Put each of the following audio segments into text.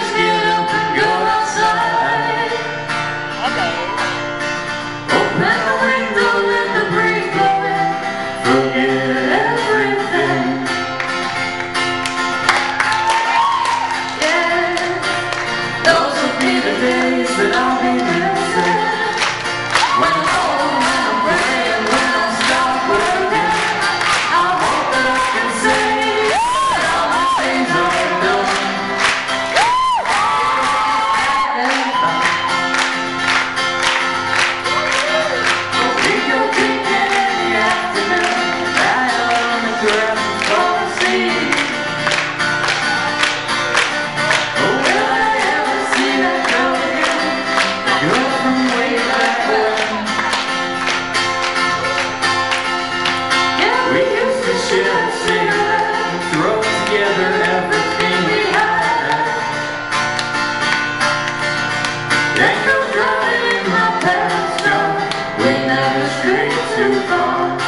feel straight to God.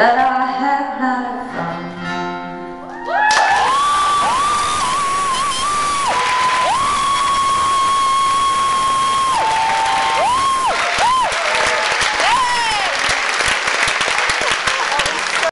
la la la